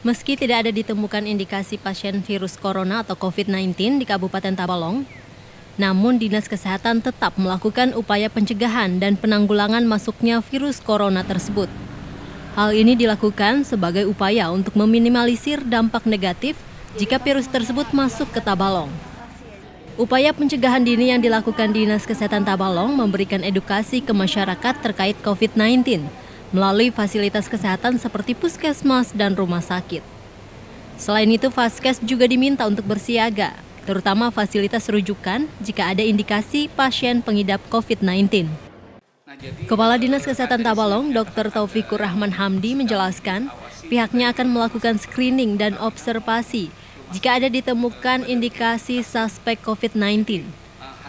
Meski tidak ada ditemukan indikasi pasien virus corona atau COVID-19 di Kabupaten Tabalong, namun Dinas Kesehatan tetap melakukan upaya pencegahan dan penanggulangan masuknya virus corona tersebut. Hal ini dilakukan sebagai upaya untuk meminimalisir dampak negatif jika virus tersebut masuk ke Tabalong. Upaya pencegahan dini yang dilakukan Dinas Kesehatan Tabalong memberikan edukasi ke masyarakat terkait COVID-19 melalui fasilitas kesehatan seperti puskesmas dan rumah sakit. Selain itu, Vaskes juga diminta untuk bersiaga, terutama fasilitas rujukan jika ada indikasi pasien pengidap COVID-19. Kepala Dinas Kesehatan Tabalong, Dr. Taufikur Rahman Hamdi menjelaskan, pihaknya akan melakukan screening dan observasi jika ada ditemukan indikasi suspek COVID-19.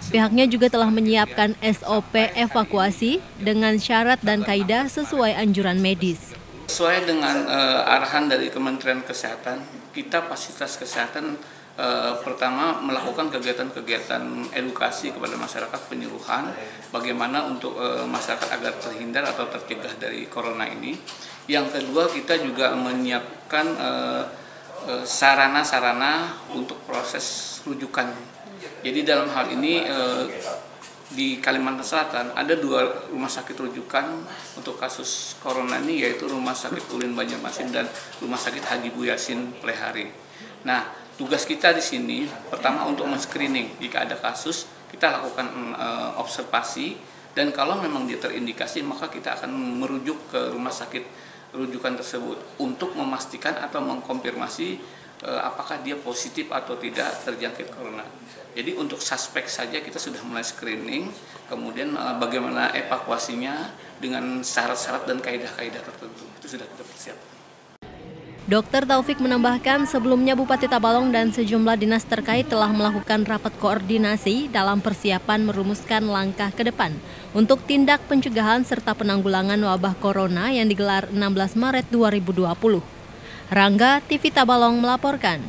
Pihaknya juga telah menyiapkan SOP evakuasi dengan syarat dan kaidah sesuai anjuran medis. Sesuai dengan uh, arahan dari Kementerian Kesehatan, kita fasilitas kesehatan uh, pertama melakukan kegiatan-kegiatan edukasi kepada masyarakat penyuluhan bagaimana untuk uh, masyarakat agar terhindar atau tercegah dari corona ini. Yang kedua kita juga menyiapkan sarana-sarana untuk proses rujukan jadi dalam hal ini eh, di Kalimantan Selatan ada dua rumah sakit rujukan untuk kasus corona ini yaitu Rumah Sakit Ulin Banjarmasin dan Rumah Sakit Haji Buyasin Plehari. Nah, tugas kita di sini pertama untuk men-screening jika ada kasus kita lakukan uh, observasi dan kalau memang dia terindikasi maka kita akan merujuk ke rumah sakit rujukan tersebut untuk memastikan atau mengkonfirmasi apakah dia positif atau tidak terjangkit corona. Jadi untuk suspek saja kita sudah mulai screening, kemudian uh, bagaimana evakuasinya dengan syarat-syarat dan kaidah-kaidah tertentu itu sudah kita persiapkan. Dokter Taufik menambahkan sebelumnya Bupati Tabalong dan sejumlah dinas terkait telah melakukan rapat koordinasi dalam persiapan merumuskan langkah ke depan untuk tindak pencegahan serta penanggulangan wabah corona yang digelar 16 Maret 2020. Rangga TV Tabalong melaporkan.